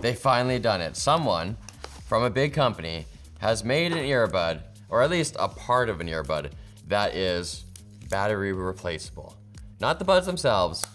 They finally done it. Someone from a big company has made an earbud, or at least a part of an earbud, that is battery replaceable. Not the buds themselves,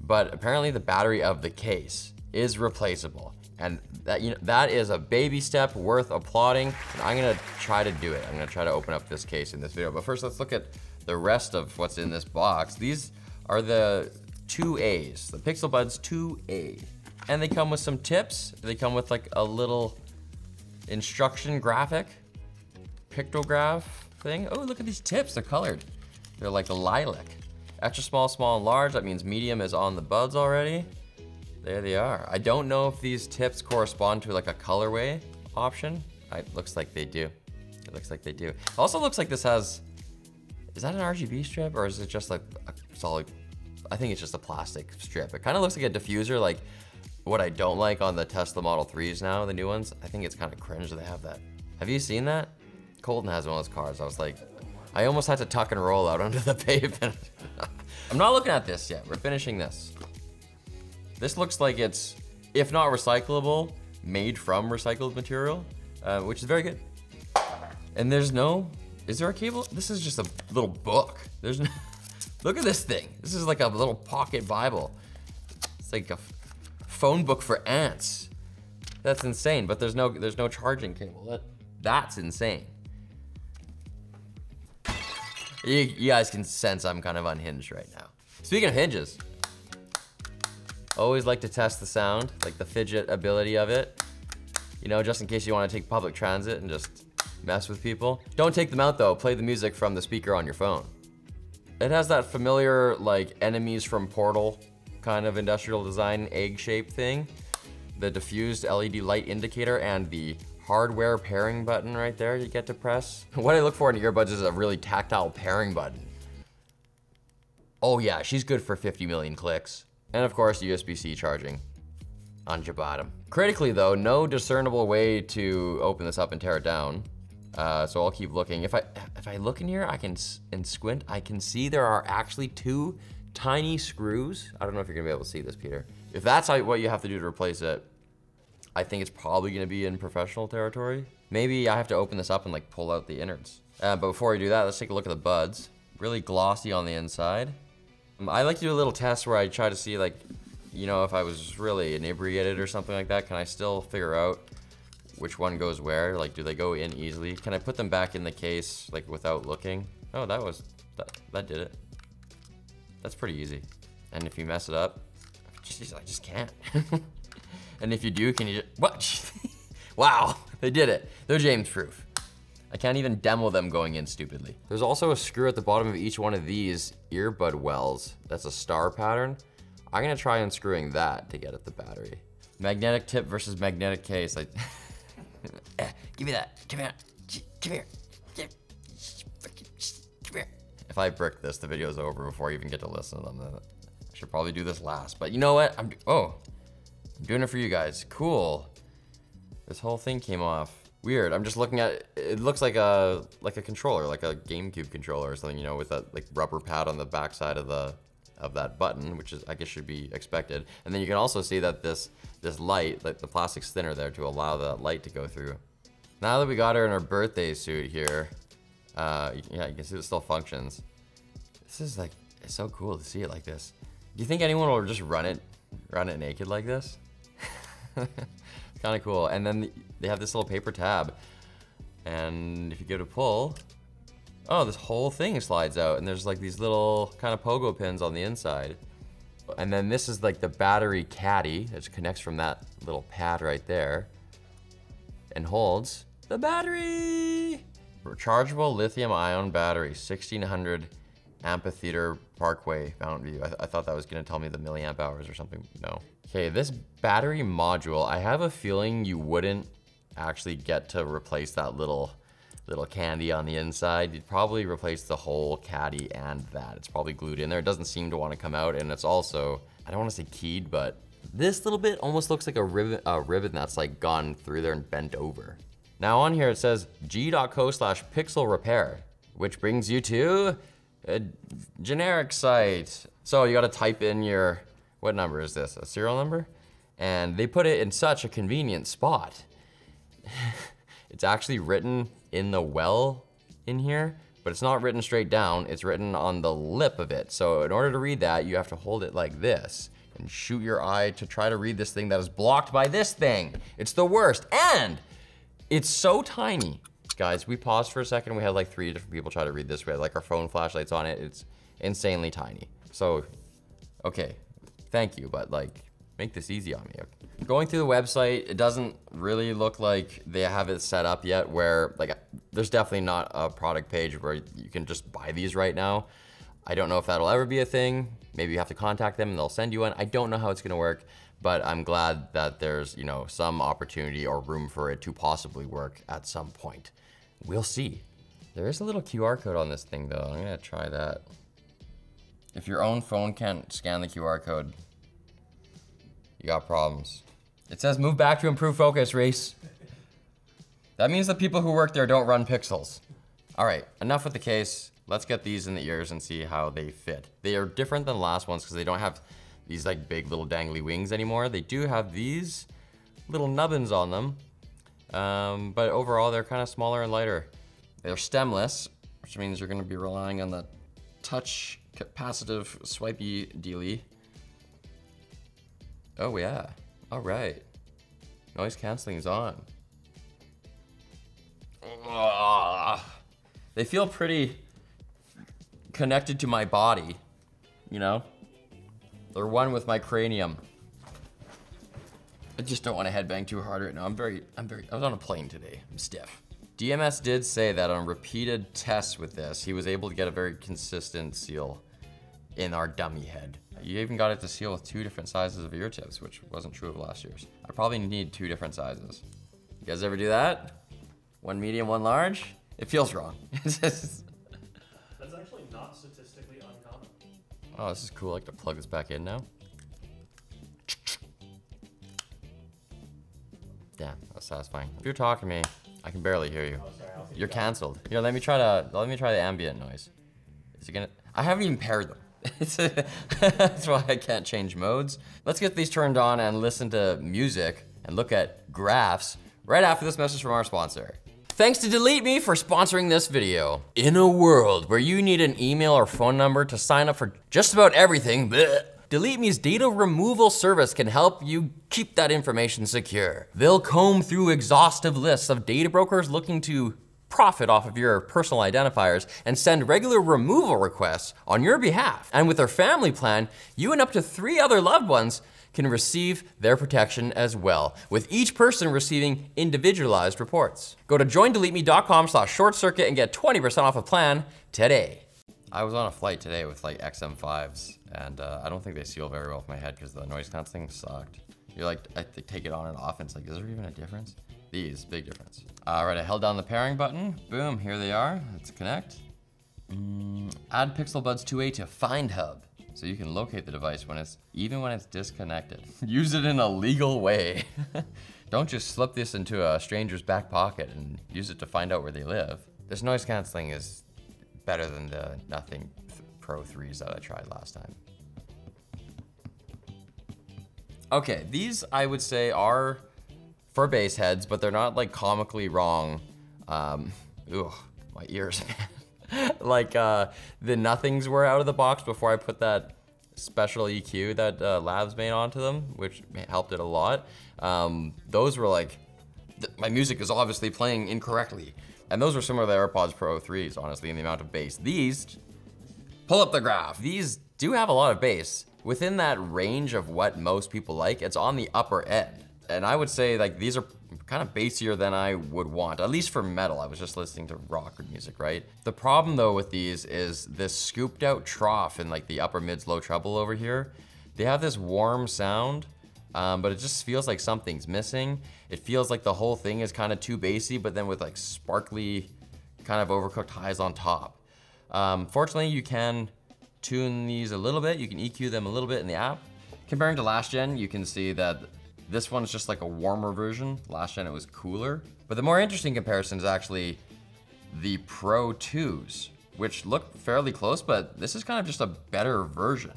but apparently the battery of the case is replaceable. And that, you know, that is a baby step worth applauding. And I'm gonna try to do it. I'm gonna try to open up this case in this video. But first, let's look at the rest of what's in this box. These are the 2As, the Pixel Buds 2A. And they come with some tips. They come with like a little instruction graphic, pictograph thing. Oh, look at these tips, they're colored. They're like lilac. Extra small, small, and large. That means medium is on the buds already. There they are. I don't know if these tips correspond to like a colorway option. It looks like they do. It looks like they do. Also looks like this has, is that an RGB strip or is it just like a solid, I think it's just a plastic strip. It kind of looks like a diffuser, like what I don't like on the Tesla Model 3s now, the new ones. I think it's kind of cringe they have that. Have you seen that? Colton has one of those cars. I was like, I almost had to tuck and roll out onto the pavement. I'm not looking at this yet. We're finishing this. This looks like it's, if not recyclable, made from recycled material, uh, which is very good. And there's no, is there a cable? This is just a little book. There's no, look at this thing. This is like a little pocket Bible. It's like a phone book for ants. That's insane, but there's no, there's no charging cable. That, that's insane. You, you guys can sense I'm kind of unhinged right now. Speaking of hinges, always like to test the sound, like the fidget ability of it. You know, just in case you want to take public transit and just mess with people. Don't take them out though, play the music from the speaker on your phone. It has that familiar, like, enemies from Portal kind of industrial design egg-shaped thing. The diffused LED light indicator and the hardware pairing button right there you get to press. What I look for in earbuds is a really tactile pairing button. Oh yeah, she's good for 50 million clicks. And of course, USB-C charging on your bottom. Critically though, no discernible way to open this up and tear it down. Uh, so I'll keep looking. If I if I look in here, I can and squint, I can see there are actually two tiny screws. I don't know if you're gonna be able to see this, Peter. If that's how, what you have to do to replace it, I think it's probably gonna be in professional territory. Maybe I have to open this up and like pull out the innards. Uh, but before we do that, let's take a look at the buds. Really glossy on the inside. Um, I like to do a little test where I try to see like, you know, if I was really inebriated or something like that, can I still figure out which one goes where? Like, do they go in easily? Can I put them back in the case, like, without looking? Oh, that was, that, that did it. That's pretty easy. And if you mess it up, just, I just can't. And if you do, can you just, what? wow, they did it. They're James proof. I can't even demo them going in stupidly. There's also a screw at the bottom of each one of these earbud wells. That's a star pattern. I'm gonna try unscrewing that to get at the battery. Magnetic tip versus magnetic case. Like, eh, give me that, come here, come here. Come here. If I brick this, the video's over before I even get to listen to them. I should probably do this last, but you know what? I'm, oh, I'm doing it for you guys. Cool. This whole thing came off. Weird. I'm just looking at it. Looks like a like a controller, like a GameCube controller or something, you know, with that like rubber pad on the backside of the of that button, which is I guess should be expected. And then you can also see that this this light, like the plastic's thinner there to allow the light to go through. Now that we got her in her birthday suit here, uh, yeah, you can see it still functions. This is like, it's so cool to see it like this. Do you think anyone will just run it, run it naked like this? kind of cool. And then they have this little paper tab. And if you give it a pull, oh, this whole thing slides out. And there's like these little kind of pogo pins on the inside. And then this is like the battery caddy that connects from that little pad right there and holds the battery. Rechargeable lithium ion battery, 1600 Amphitheater Parkway, Mountain View. I, th I thought that was gonna tell me the milliamp hours or something. No. Okay, this battery module, I have a feeling you wouldn't actually get to replace that little little candy on the inside. You'd probably replace the whole caddy and that. It's probably glued in there. It doesn't seem to want to come out and it's also, I don't want to say keyed, but this little bit almost looks like a ribbon, a ribbon that's like gone through there and bent over. Now on here it says g.co slash pixel repair, which brings you to a generic site. So you gotta type in your, what number is this? A serial number? And they put it in such a convenient spot. it's actually written in the well in here, but it's not written straight down, it's written on the lip of it. So in order to read that, you have to hold it like this and shoot your eye to try to read this thing that is blocked by this thing. It's the worst, and it's so tiny. Guys, we paused for a second, we had like three different people try to read this. We had like our phone flashlights on it, it's insanely tiny. So, okay, thank you, but like, make this easy on me. Going through the website, it doesn't really look like they have it set up yet where, like, there's definitely not a product page where you can just buy these right now. I don't know if that'll ever be a thing. Maybe you have to contact them and they'll send you one. I don't know how it's gonna work, but I'm glad that there's, you know, some opportunity or room for it to possibly work at some point. We'll see. There is a little QR code on this thing though. I'm gonna try that. If your own phone can't scan the QR code, you got problems. It says move back to improve focus, Reese. That means the people who work there don't run pixels. All right, enough with the case. Let's get these in the ears and see how they fit. They are different than the last ones because they don't have these like big little dangly wings anymore. They do have these little nubbins on them, um, but overall they're kind of smaller and lighter. They're stemless, which means you're gonna be relying on the touch capacitive swipey dealy. Oh yeah, all right. Noise canceling is on. They feel pretty connected to my body, you know? They're one with my cranium. I just don't want to headbang too hard right now. I'm very, I'm very, I was on a plane today. I'm stiff. DMS did say that on repeated tests with this, he was able to get a very consistent seal in our dummy head. You even got it to seal with two different sizes of ear tips, which wasn't true of last year's. I probably need two different sizes. You guys ever do that? One medium, one large? It feels wrong. Oh, this is cool. I like to plug this back in now. Damn, that's satisfying. If you're talking to me, I can barely hear you. Oh, sorry, You're canceled. Here, let me try to let me try the ambient noise. Is it gonna? I haven't even paired them. That's why I can't change modes. Let's get these turned on and listen to music and look at graphs right after this message from our sponsor. Thanks to DeleteMe for sponsoring this video. In a world where you need an email or phone number to sign up for just about everything, bleh, DeleteMe's data removal service can help you keep that information secure. They'll comb through exhaustive lists of data brokers looking to profit off of your personal identifiers and send regular removal requests on your behalf. And with their family plan, you and up to three other loved ones can receive their protection as well, with each person receiving individualized reports. Go to joindeleteme.com slash short circuit and get 20% off a plan today. I was on a flight today with like XM5s, and uh, I don't think they seal very well with my head because the noise canceling sucked. You're like, I take it on and off, and it's like, is there even a difference? These, big difference. All right, I held down the pairing button. Boom, here they are. Let's connect. Mm, add Pixel Buds 2a to Find Hub, so you can locate the device when it's even when it's disconnected. Use it in a legal way. Don't just slip this into a stranger's back pocket and use it to find out where they live. This noise canceling is better than the Nothing Pro 3s that I tried last time. Okay, these I would say are for bass heads, but they're not like comically wrong. Um, ugh, my ears, man. like uh, the nothings were out of the box before I put that special EQ that uh, Labs made onto them, which helped it a lot. Um, those were like, my music is obviously playing incorrectly. And those were similar to the AirPods Pro 3s, honestly, in the amount of bass. These, pull up the graph. These do have a lot of bass. Within that range of what most people like, it's on the upper end. And I would say like these are kind of bassier than I would want, at least for metal. I was just listening to rock music, right? The problem though with these is this scooped out trough in like the upper mids low treble over here. They have this warm sound, um, but it just feels like something's missing. It feels like the whole thing is kind of too bassy, but then with like sparkly, kind of overcooked highs on top. Um, fortunately, you can tune these a little bit. You can EQ them a little bit in the app. Comparing to last gen, you can see that this one's just like a warmer version. Last gen it was cooler. But the more interesting comparison is actually the Pro 2s, which look fairly close, but this is kind of just a better version.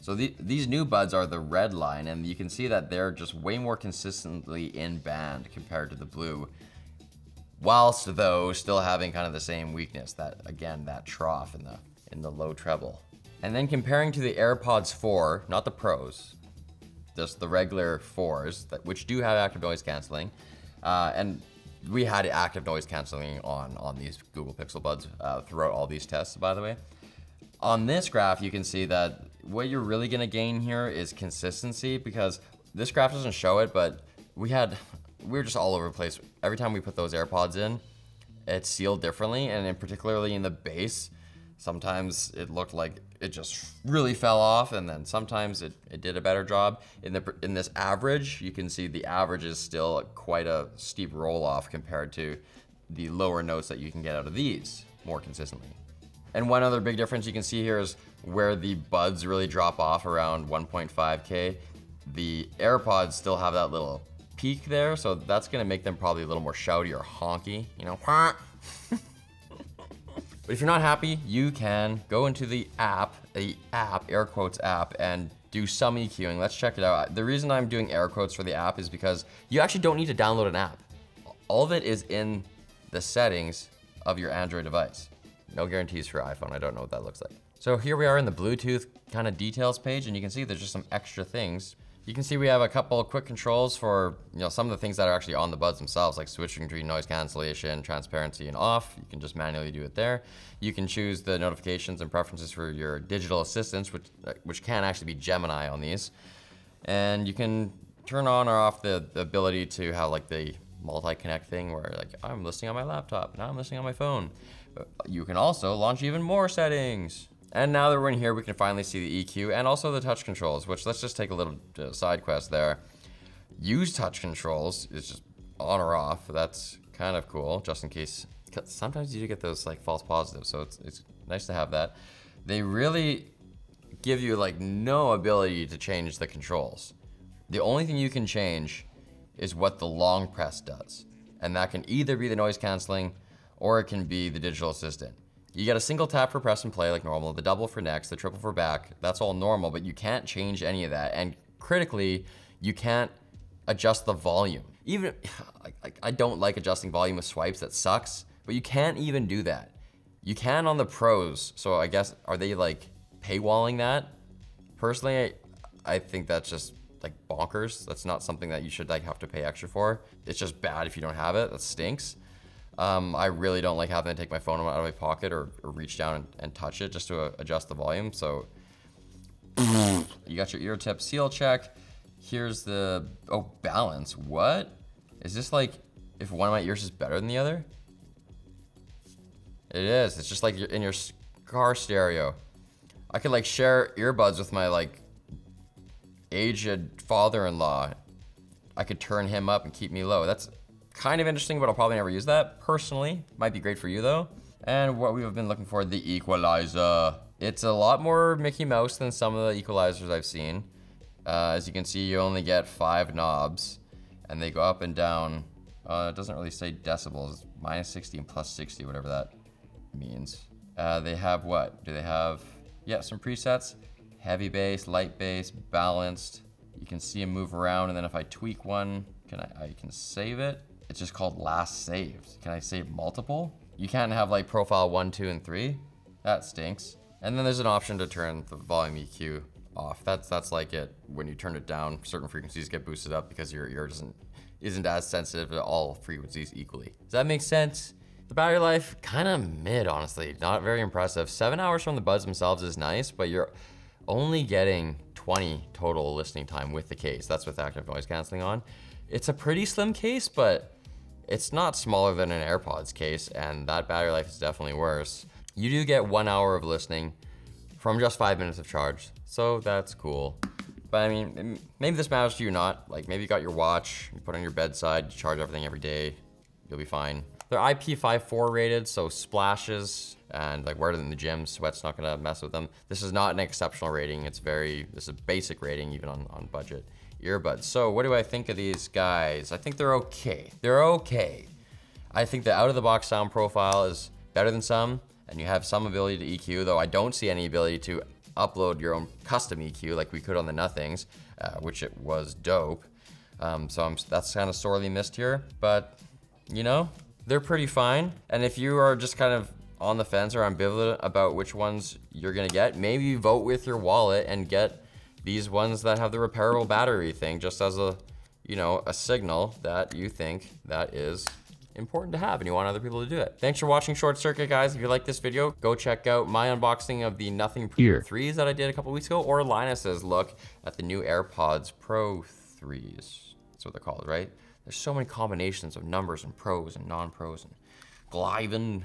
So the, these new buds are the red line, and you can see that they're just way more consistently in band compared to the blue, whilst though still having kind of the same weakness, that again, that trough in the, in the low treble. And then comparing to the AirPods 4, not the Pros, just the regular 4s, that, which do have active noise canceling, uh, and we had active noise canceling on, on these Google Pixel Buds uh, throughout all these tests, by the way. On this graph, you can see that what you're really gonna gain here is consistency because this graph doesn't show it, but we had, we were just all over the place. Every time we put those AirPods in, it's sealed differently, and in particularly in the bass, sometimes it looked like it just really fell off, and then sometimes it, it did a better job. In the in this average, you can see the average is still quite a steep roll off compared to the lower notes that you can get out of these more consistently. And one other big difference you can see here is where the buds really drop off around 1.5K. The AirPods still have that little peak there, so that's gonna make them probably a little more shouty or honky, you know? but if you're not happy, you can go into the app, the app, air quotes app, and do some EQing. Let's check it out. The reason I'm doing air quotes for the app is because you actually don't need to download an app. All of it is in the settings of your Android device. No guarantees for iPhone, I don't know what that looks like. So here we are in the Bluetooth kind of details page and you can see there's just some extra things. You can see we have a couple of quick controls for you know some of the things that are actually on the buds themselves, like switching between noise cancellation, transparency, and off. You can just manually do it there. You can choose the notifications and preferences for your digital assistants, which uh, which can actually be Gemini on these. And you can turn on or off the, the ability to have like the multi-connect thing where like I'm listening on my laptop, now I'm listening on my phone. But you can also launch even more settings. And now that we're in here, we can finally see the EQ and also the touch controls, which let's just take a little uh, side quest there. Use touch controls is just on or off. That's kind of cool, just in case. Sometimes you do get those like false positives, so it's, it's nice to have that. They really give you like no ability to change the controls. The only thing you can change is what the long press does. And that can either be the noise canceling or it can be the digital assistant. You get a single tap for press and play like normal, the double for next, the triple for back. That's all normal, but you can't change any of that. And critically, you can't adjust the volume. Even, I, I don't like adjusting volume with swipes, that sucks, but you can't even do that. You can on the pros, so I guess, are they like paywalling that? Personally, I, I think that's just like bonkers. That's not something that you should like have to pay extra for. It's just bad if you don't have it, that stinks. Um, I really don't like having to take my phone out of my pocket or, or reach down and, and, touch it just to uh, adjust the volume. So you got your ear tip seal check. Here's the, oh, balance. What? Is this like, if one of my ears is better than the other? It is. It's just like in your car stereo. I could like share earbuds with my like aged father-in-law. I could turn him up and keep me low. That's kind of interesting, but I'll probably never use that personally. Might be great for you though. And what we've been looking for, the equalizer. It's a lot more Mickey Mouse than some of the equalizers I've seen. Uh, as you can see, you only get five knobs and they go up and down. Uh, it doesn't really say decibels, minus 60 and plus 60, whatever that means. Uh, they have what? Do they have, yeah, some presets. Heavy bass, light bass, balanced. You can see them move around and then if I tweak one, can I, I can save it. It's just called last saved. Can I save multiple? You can't have like profile one, two, and three. That stinks. And then there's an option to turn the volume EQ off. That's that's like it. When you turn it down, certain frequencies get boosted up because your ear doesn't isn't as sensitive to all frequencies equally. Does that make sense? The battery life, kind of mid, honestly. Not very impressive. Seven hours from the buds themselves is nice, but you're only getting 20 total listening time with the case. That's with active noise canceling on. It's a pretty slim case, but it's not smaller than an AirPods case, and that battery life is definitely worse. You do get one hour of listening from just five minutes of charge, so that's cool. But I mean, maybe this matters to you not. Like maybe you got your watch, you put on your bedside, you charge everything every day, you'll be fine. They're IP54 rated, so splashes and like wear it in the gym, sweat's not gonna mess with them. This is not an exceptional rating, it's very, this is a basic rating even on, on budget earbuds. So what do I think of these guys? I think they're okay. They're okay. I think the out of the box sound profile is better than some and you have some ability to EQ, though I don't see any ability to upload your own custom EQ like we could on the Nothings, uh, which it was dope. Um, so I'm, that's kind of sorely missed here, but you know, they're pretty fine. And if you are just kind of on the fence or ambivalent about which ones you're gonna get, maybe vote with your wallet and get these ones that have the repairable battery thing just as a, you know, a signal that you think that is important to have and you want other people to do it. Thanks for watching Short Circuit, guys. If you like this video, go check out my unboxing of the Nothing Pro Here. 3s that I did a couple weeks ago or Linus's look at the new AirPods Pro 3s. That's what they're called, right? There's so many combinations of numbers and pros and non-pros and Glyven